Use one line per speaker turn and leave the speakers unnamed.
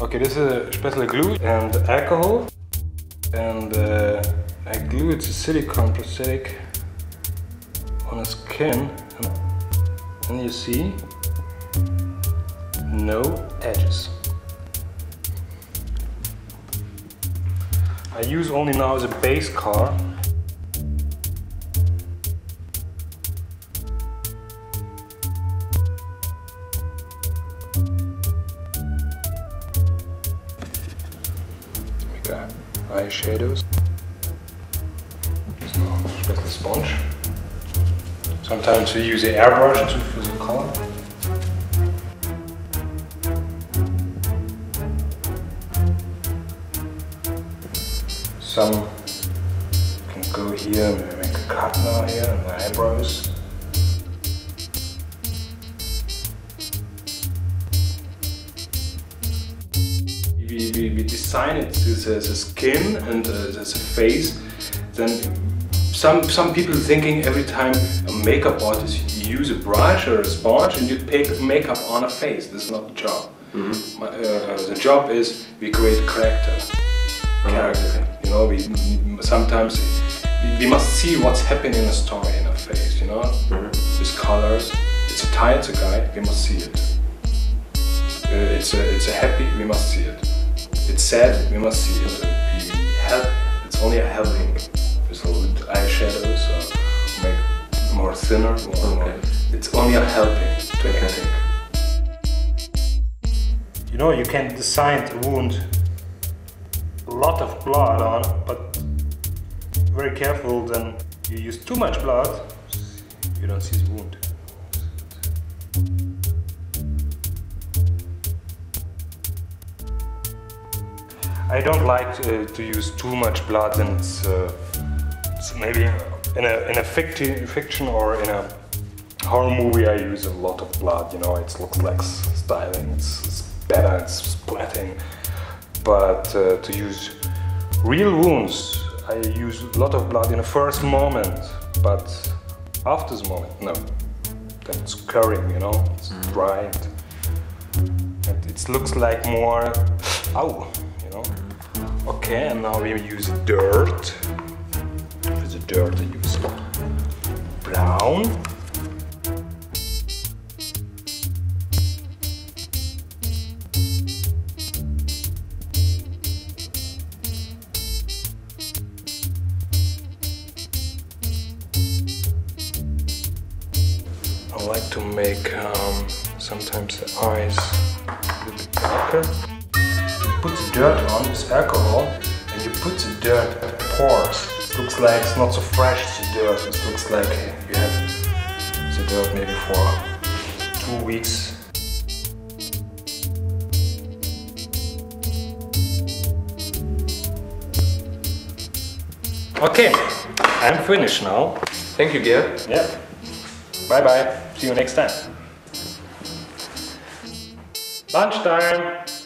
Okay, this is a special glue and alcohol. And uh, I glue it to silicone prosthetic on a skin. And you see no edges. I use only now as a base car. Eye shadows. So, special sponge. Sometimes we use the airbrush to for the color. Some can go here, maybe make a cut now here on the eyebrows. We, we, we design it to the, the skin and the, the face, then some some people thinking every time a makeup artist you use a brush or a sponge and you pick makeup on a face. This is not the job. My, uh, the job is we create character. Character. You know, we sometimes we, must see what's happening in a story in a face. You know, with colors. It's a tie, it's a guy. We must see it. Uh, it's a it's a happy. We must see it. It's sad. We must see it. We help. It's only a helping with little eyeshadows or make more thinner. More, more. It's only a helping to anything. You know, you can design a wound a lot of blood on, but very careful. Then you use too much blood, you don't see the wound. I don't like uh, to use too much blood, and it's, uh, maybe in a in a ficti- fiction or in a horror movie I use a lot of blood. You know, it looks like styling. It's, it's better. It's splatting. But uh, to use real wounds, I use a lot of blood in the first moment. But after the moment, no. Then it's curing. You know, it's dried. And it looks like more. Ow, Okay, and now we use dirt. For the dirt, I use brown. I like to make um, sometimes the eyes a little bit darker. Put the dirt on with alcohol and you put the dirt at the pores. It looks like it's not so fresh the dirt. It looks like you have the dirt maybe for two weeks. Okay, I'm finished now.
Thank you, Gerd.
Yeah. Bye bye. See you next time. Lunchtime.